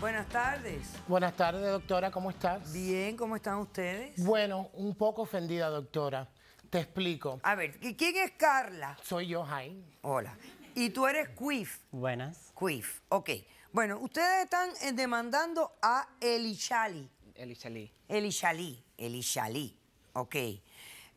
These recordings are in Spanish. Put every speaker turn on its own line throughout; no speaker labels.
Buenas tardes.
Buenas tardes, doctora, ¿cómo estás?
Bien, ¿cómo están ustedes?
Bueno, un poco ofendida, doctora. Te explico.
A ver, ¿y ¿quién es Carla?
Soy yo, Jaime.
Hola. Y tú eres Quif.
Buenas.
Quif, ok. Bueno, ustedes están eh, demandando a Elishali.
Elichalí.
Elishali. Elishali. Ok.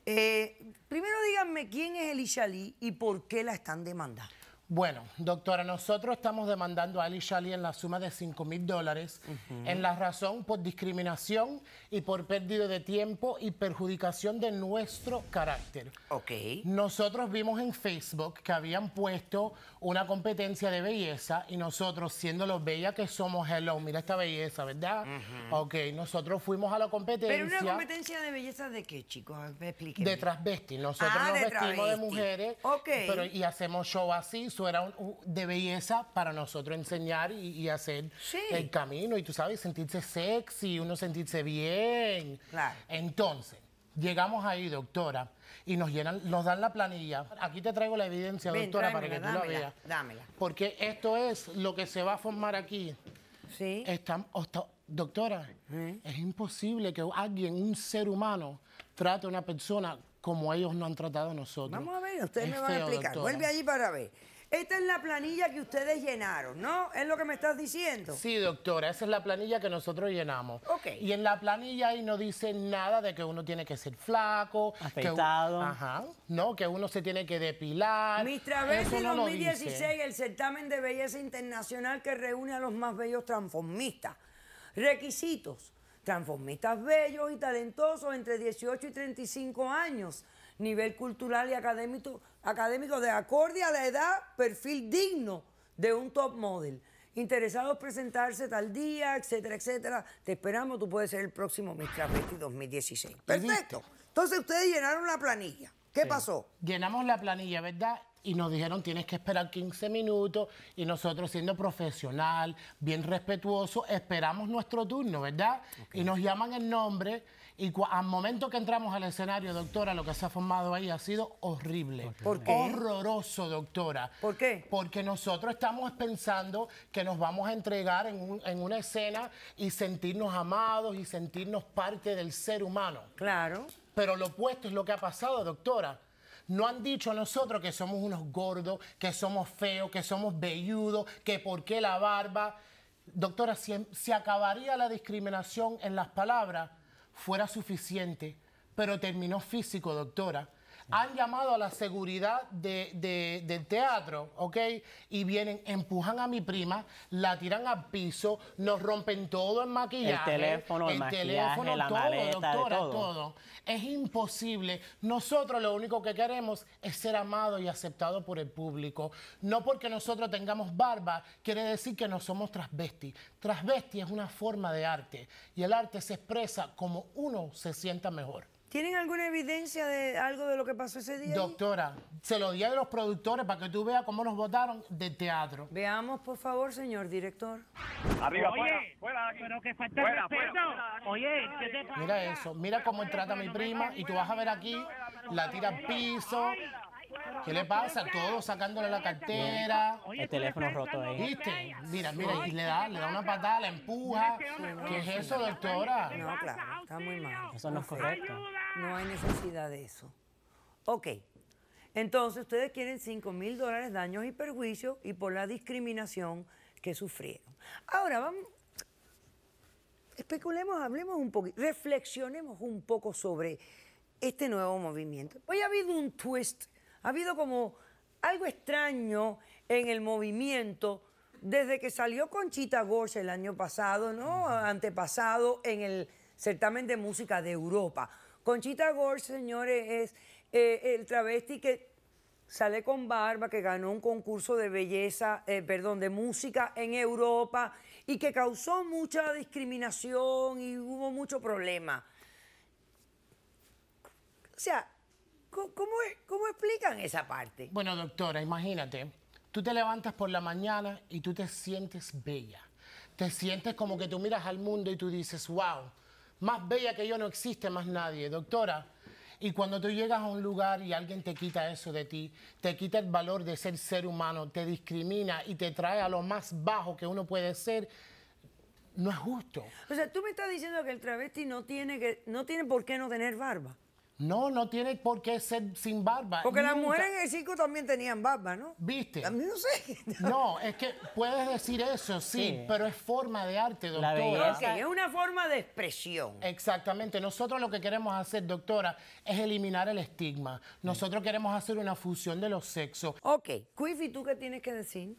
Eh, primero díganme quién es Elishali y por qué la están demandando.
Bueno, doctora, nosotros estamos demandando a Ali Shali en la suma de 5 mil dólares en la razón por discriminación y por pérdida de tiempo y perjudicación de nuestro carácter.
Ok.
Nosotros vimos en Facebook que habían puesto una competencia de belleza y nosotros, siendo lo bella que somos, hello, mira esta belleza, ¿verdad? Ok, nosotros fuimos a la competencia.
Pero una competencia de belleza de qué, chicos? Explíquenme.
De transvesti. Nosotros
Ah,
nos
de
vestimos de mujeres
Ok.
pero, y hacemos show así. Eso era un- de belleza para nosotros enseñar y, y hacer
Sí.
el camino. Y tú sabes, sentirse sexy, uno sentirse bien.
Claro.
Entonces, llegamos ahí, doctora, y nos, llenan, nos dan la planilla. Aquí te traigo la evidencia,
Ven,
doctora, para que tú la
dámela,
veas.
dámela.
Porque esto es lo que se va a formar aquí.
Sí.
Osta- doctora,
¿Eh?
es imposible que alguien, un ser humano, trate a una persona como ellos nos han tratado a nosotros.
Vamos a ver, ustedes
Es
me van a explicar.
doctora.
Vuelve allí para ver. Esta es la planilla que ustedes llenaron, ¿no? Es lo que me estás diciendo.
Sí, doctora, esa es la planilla que nosotros llenamos.
Ok.
Y en la planilla ahí no dice nada de que uno tiene que ser flaco. que
Afeitado.
ajá. No, que uno se tiene que depilar.
Miss Travesti
no lo
2016,
dice.
el certamen de belleza internacional que reúne a los más bellos transformistas. Requisitos: transformistas bellos y talentosos entre 18 y 35 años. Nivel cultural y académico, académico de acorde a la edad, perfil digno de un top model. Interesados presentarse tal día, etcétera, etcétera. Te esperamos, tú puedes ser el próximo Miss Travesti 2016. Perfecto. Entonces ustedes llenaron la planilla. ¿Qué pasó?
Llenamos la planilla, ¿verdad? Y nos dijeron tienes que esperar 15 minutos y nosotros siendo profesional, bien respetuoso, esperamos nuestro turno, ¿verdad? Y nos llaman el nombre y al momento que entramos al escenario, doctora, lo que se ha formado ahí ha sido horrible.
¿Por qué?
Horroroso, doctora.
¿Por qué?
Porque nosotros estamos pensando que nos vamos a entregar en, un- en una escena y sentirnos amados y sentirnos parte del ser humano.
Claro.
Pero lo opuesto es lo que ha pasado, doctora. No han dicho a nosotros que somos unos gordos, que somos feos, que somos velludos, que por qué la barba. Doctora, si se acabaría la discriminación en las palabras, fuera suficiente, pero terminó físico, doctora. Han llamado a la seguridad de- de- del teatro, ¿ok? Y vienen, empujan a mi prima, la tiran al piso, nos rompen todo el maquillaje.
El teléfono, el maquillaje, la
todo,
maleta,
doctora,
todo.
todo. Es imposible. Nosotros lo único que queremos es ser amados y aceptados por el público. No porque nosotros tengamos barba, quiere decir que no somos transvesti. Transvesti es una forma de arte y el arte se expresa como uno se sienta mejor.
¿Tienen alguna evidencia de algo de lo que pasó ese día?
Doctora, se lo di a los productores para que tú veas cómo nos votaron del teatro.
Veamos, por favor, señor director.
Arriba,
Oye,
fuera, fuera de
pero que falta
Fuera,
de respeto.
fuera, de.
Oye, ¿qué te pasa?
Mira eso, mira cómo trata mi prima y tú vas a ver aquí, la tira al piso. ¿Qué le pasa? Todo sacándole la cartera.
El teléfono roto ahí.
¿no?
¿Viste? Mira, mira, y le da, le da una patada, la empuja. ¿Qué es eso, doctora?
No, claro, está muy mal.
Eso no es correcto.
No hay necesidad de eso. Ok. Entonces, ustedes quieren 5 mil dólares daños y perjuicios y por la discriminación que sufrieron. Ahora, vamos. Especulemos, hablemos un poquito, reflexionemos un poco sobre este nuevo movimiento. Hoy ha habido un twist, ha habido como algo extraño en el movimiento desde que salió Conchita Gorge el año pasado, ¿no? Antepasado en el certamen de música de Europa. Conchita Gorge, señores, es eh, el travesti que sale con barba, que ganó un concurso de belleza, eh, perdón, de música en Europa y que causó mucha discriminación y hubo mucho problema. O sea, ¿cómo, cómo explican esa parte?
Bueno, doctora, imagínate, tú te levantas por la mañana y tú te sientes bella. Te sientes como que tú miras al mundo y tú dices, wow, más bella que yo no existe más nadie, doctora. Y cuando tú llegas a un lugar y alguien te quita eso de ti, te quita el valor de ser ser humano, te discrimina y te trae a lo más bajo que uno puede ser, no es justo.
O sea, tú me estás diciendo que el travesti no tiene, que, no tiene por qué no tener barba.
No, no tiene por qué ser sin barba.
Porque las mujeres en el circo también tenían barba, ¿no?
¿Viste?
A mí no sé.
No, es que puedes decir eso, sí,
Sí.
pero es forma de arte,
La
doctora.
Ok, es una forma de expresión.
Exactamente. Nosotros lo que queremos hacer, doctora, es eliminar el estigma. Nosotros queremos hacer una fusión de los sexos.
Ok, Quiffy, ¿tú qué tienes que decir?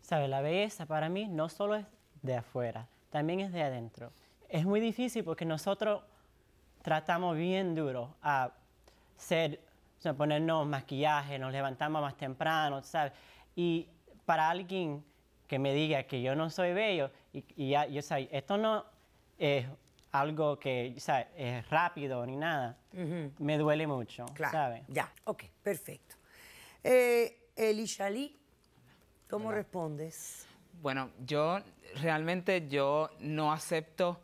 ¿Sabes? La belleza para mí no solo es de afuera, también es de adentro. Es muy difícil porque nosotros tratamos bien duro a ser, o sea, ponernos maquillaje, nos levantamos más temprano, ¿sabes? Y para alguien que me diga que yo no soy bello, y, y ya, yo sé, esto no es algo que, ¿sabes? Es rápido ni nada, me duele mucho,
Claro.
¿sabes?
Ya, ok, perfecto. Eh, Elisha Lee, ¿cómo respondes?
Bueno, yo realmente yo no acepto,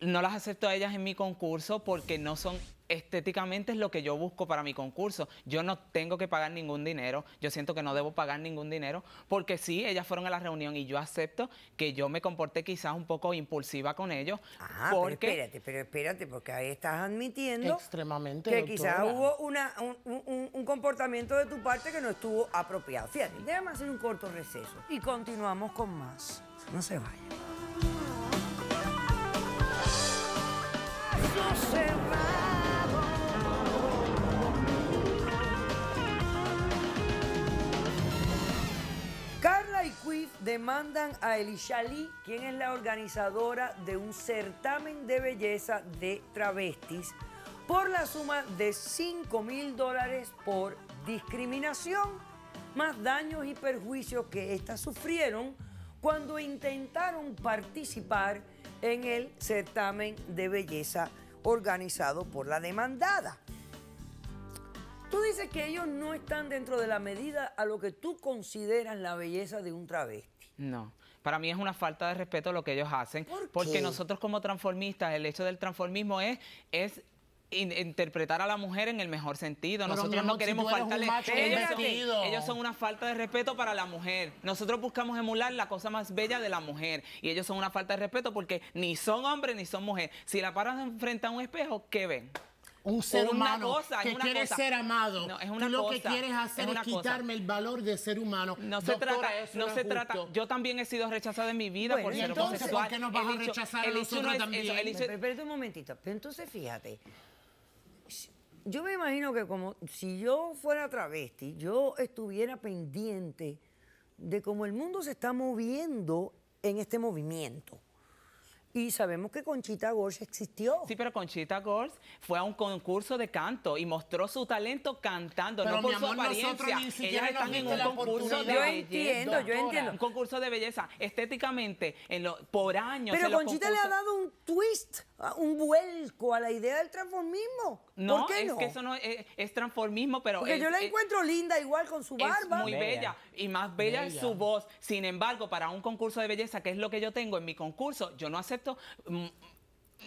no las acepto a ellas en mi concurso porque no son estéticamente es lo que yo busco para mi concurso. Yo no tengo que pagar ningún dinero, yo siento que no debo pagar ningún dinero porque sí, ellas fueron a la reunión y yo acepto que yo me comporté quizás un poco impulsiva con ellos
Ah,
porque
pero espérate, pero espérate, porque ahí estás admitiendo
Extremadamente,
que quizás hubo una- un, un- un comportamiento de tu parte que no estuvo apropiado. Fíjate, déjame hacer un corto receso y continuamos con más. No se vayan. Carla y Quiff demandan a Elisha Lee, quien es la organizadora de un certamen de belleza de travestis, por la suma de 5 mil dólares por discriminación, más daños y perjuicios que éstas sufrieron cuando intentaron participar en el certamen de belleza organizado por la demandada. Tú dices que ellos no están dentro de la medida a lo que tú consideras la belleza de un travesti.
No, para mí es una falta de respeto lo que ellos hacen,
¿Por
porque
qué?
nosotros como transformistas, el hecho del transformismo es, es in- interpretar a la mujer en el mejor sentido.
Pero,
nosotros
amor,
no queremos
si
faltarle. ellos, son,
vestido.
ellos son una falta de respeto para la mujer. Nosotros buscamos emular la cosa más bella de la mujer y ellos son una falta de respeto porque ni son hombres ni son mujeres. Si la paran frente a un espejo, ¿qué ven?
Un ser
Una
humano
cosa, es
que
una
quiere
cosa.
ser amado.
No, es una
Tú lo que
cosa,
quieres hacer
es
es,
una cosa.
quitarme el valor de ser humano.
No se
Doctora,
trata,
eso
no se trata. Yo también he sido rechazada en mi vida
Bueno,
por ser
entonces,
homosexual.
¿por qué nos vas
El
a rechazar a nosotros también?
eso, el
Pero un momentito. Pero entonces fíjate, yo me imagino que como si yo fuera travesti, yo estuviera pendiente de cómo el mundo se está moviendo en este movimiento. Y sabemos que Conchita Gorge existió.
Sí, pero Conchita Gors fue a un concurso de canto y mostró su talento cantando,
Pero,
no por
mi
su
amor, nosotros
apariencia.
ni siquiera
Ellas están en un concurso de.
Yo
belleza.
entiendo, yo entiendo.
Un concurso de belleza. Estéticamente, en lo- por años.
Pero
en los
Conchita le ha dado un twist, un vuelco a la idea del transformismo.
No,
¿Por qué
es
no?
que eso no es, es transformismo, pero
Porque
es-
yo la
es-
encuentro linda igual con su
es
barba.
muy
Bella.
bella y más bella, es
Bella.
su voz. Sin embargo, para un concurso de belleza, que es lo que yo tengo en mi concurso, yo no acepto mm,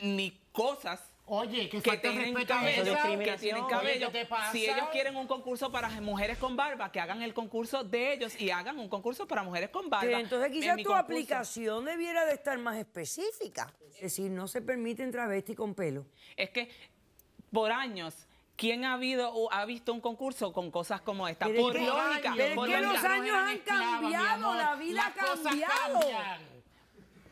ni cosas
Oye, que,
que tienen cabello, que tienen
Oye,
cabello.
¿qué te pasa?
Si ellos quieren un concurso para mujeres con barba, que hagan el concurso de ellos y hagan un concurso para mujeres con barba.
Pero entonces
En
quizás tu
concurso.
aplicación debiera de estar más específica. Es decir, no se permiten travestis con pelo.
Es que por años. ¿Quién ha, habido, o ha visto un concurso con cosas como esta?
Pero
por lógica.
pero es que los años han cambiado, la vida ha cambiado.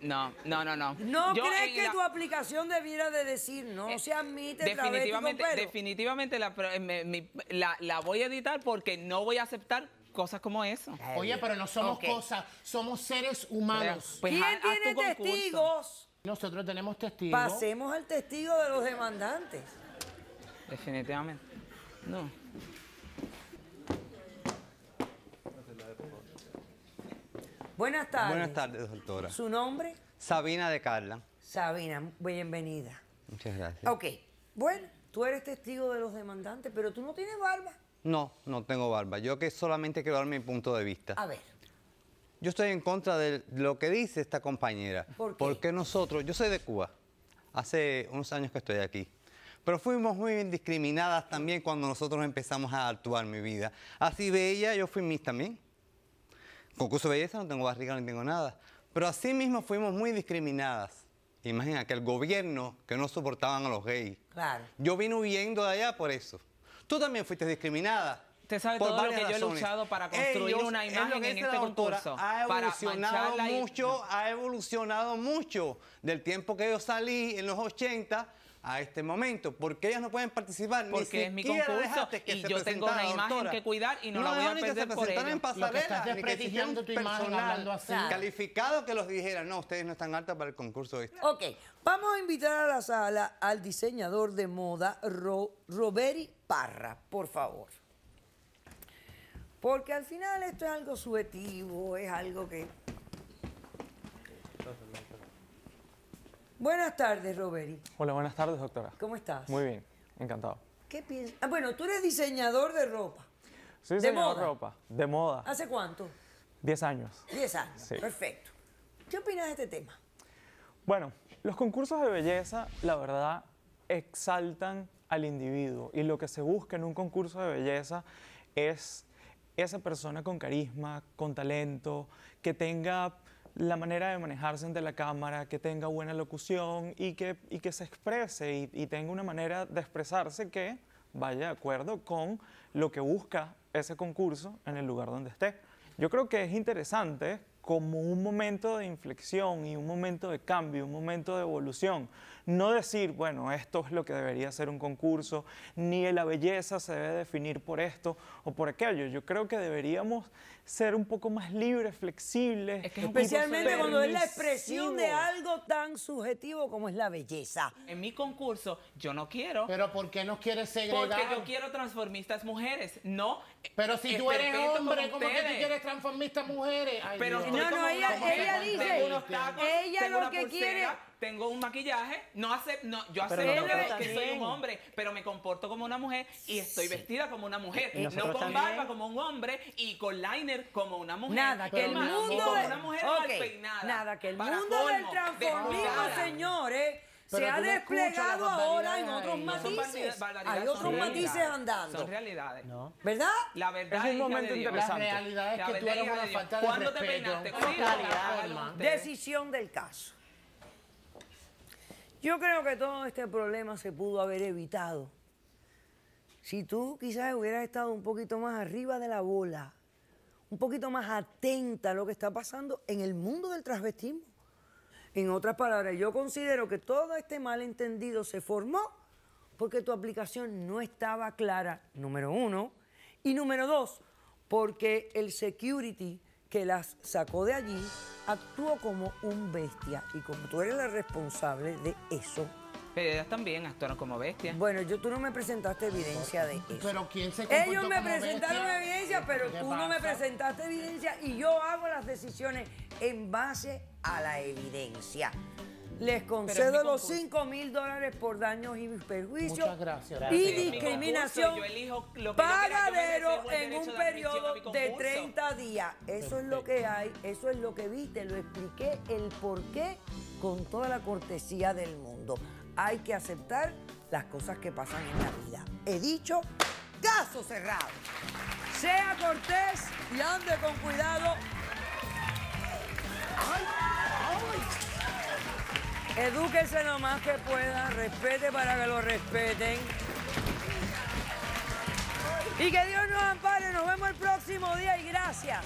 No, no, no, no.
¿No
Yo
crees que
la-
tu aplicación debiera de decir no
Eh,
se admite travesti con
definitivamente,
pelo?
definitivamente la, eh, me- la, la voy a editar porque no voy a aceptar cosas como eso.
Oye, pero no somos cosas, somos seres humanos.
Pues
¿Quién
haz- haz tu
tiene testigos?
Nosotros tenemos testigos.
Pasemos al testigo de los demandantes.
Definitivamente. No.
Buenas tardes.
Buenas tardes, doctora.
¿Su nombre?
Sabina de Carla.
Sabina, bienvenida.
Muchas gracias.
Ok, bueno, tú eres testigo de los demandantes, pero tú no tienes barba.
No, no tengo barba. Yo que solamente quiero dar mi punto de vista.
A ver,
Yo estoy en contra de lo que dice esta compañera.
¿Por qué?
Porque nosotros, yo soy de Cuba, hace unos años que estoy aquí. Pero fuimos muy discriminadas también cuando nosotros empezamos a actuar mi vida. Así bella, yo fui Miss también. Concurso de belleza, no tengo barriga ni tengo nada. Pero así mismo fuimos muy discriminadas. Imagina que el gobierno que no soportaban a los gays.
Claro.
Yo vine huyendo de allá por eso. Tú también fuiste discriminada.
Usted sabe
por
todo lo que yo he luchado para construir una
es
imagen
que
en este concurso,
Ha
para
evolucionado
y-
mucho, ha evolucionado mucho del tiempo que yo salí en los 80 a este momento. Porque ellas no pueden participar ni
Porque es mi concurso
que
y
se
yo tengo una imagen
doctora.
que cuidar y no la voy a
ni que se
perder por ello.
en
Lo que
pasarela,
estás
ni que
tu imagen
personal
hablando así.
Claro.
calificado que los dijera, no, ustedes no están altas para el concurso este".
Ok, vamos a invitar a la sala al diseñador de moda Ro- Roberi Parra, por favor. Porque al final esto es algo subjetivo, es algo que... Buenas tardes, Roberi.
Hola, buenas tardes, doctora.
¿Cómo estás?
Muy bien, encantado.
¿Qué piensas? Ah, bueno, tú eres diseñador de ropa.
Soy
¿De
diseñador de
moda?
ropa, de moda,
¿Hace cuánto?
10 años.
Diez años.
Sí.
Perfecto. ¿Qué opinas de este tema?
Bueno, los concursos de belleza, la verdad, exaltan al individuo y lo que se busca en un concurso de belleza es esa persona con carisma, con talento, que tenga la manera de manejarse ante la cámara, que tenga buena locución y que, y que se exprese y, y tenga una manera de expresarse que vaya de acuerdo con lo que busca ese concurso en el lugar donde esté. Yo creo que es interesante como un momento de inflexión y un momento de cambio, un momento de evolución. No decir, bueno, esto es lo que debería ser un concurso, ni la belleza se debe definir por esto o por aquello. Yo creo que deberíamos ser un poco más libres, flexibles.
Es que es
Especialmente cuando es la expresión de algo tan subjetivo como es la belleza.
En mi concurso yo no quiero
Pero ¿por qué nos quieres segregar?
porque yo quiero transformistas mujeres, no
Pero si
es
tú eres hombre,
como
¿cómo que tú quieres transformistas mujeres? Ay,
Pero
Dios.
No, no,
como-
ella-
como
ella
que
dice-
tengo unos tacos,
ella
tengo
lo
una
que
pulsera,
quiere-
Tengo un maquillaje, no hace, no, yo acepto que, que soy un hombre, pero me comporto como una mujer y estoy vestida como una mujer,
Y
no con
también.
barba como un hombre y con liner como una mujer.
Nada, que el
más,
mundo
y como
de-
una mujer
Ok,
mal peinada.
Nada, que el mundo del transformismo,
descuidada.
Se ha
no
desplegado ahora en otros
ahí.
Matices. Hay otros matices andando.
Son realidades.
No.
¿Verdad?
La verdad
Es un momento
de Dios.
La
interesante.
realidad es
La
que tú eres una falta de
¿Cuándo te
respeto.
peinaste? Hágalo usted.
Decisión del caso. Yo creo que todo este problema se pudo haber evitado si tú quizás hubieras estado un poquito más arriba de la bola, un poquito más atenta a lo que está pasando en el mundo del transvestismo. En otras palabras, yo considero que todo este malentendido se formó porque tu aplicación no estaba clara, número uno, y número dos, porque el security que las sacó de allí actuó como un bestia y como tú eres la responsable de eso,
Pero ellas también actuaron como bestias.
bueno, yo tú no me presentaste evidencia de eso.
Pero ¿quién se
Ellos me
como
presentaron
bestia?
evidencia, pero
¿Qué
tú no me presentaste evidencia y yo hago las decisiones en base a la evidencia. Les concedo los
concurso.
5 mil dólares por daños y perjuicios
Muchas gracias.
y
Gracias.
Discriminación pagadero en un periodo de
concurso.
30 días. Eso es lo que hay, eso es lo que vi, te lo expliqué el por qué con toda la cortesía del mundo. Hay que aceptar las cosas que pasan en la vida. He dicho, caso cerrado. Sea cortés y ande con cuidado. Edúquese lo más que pueda, respete para que lo respeten. Y que Dios nos ampare. Nos vemos el próximo día y gracias.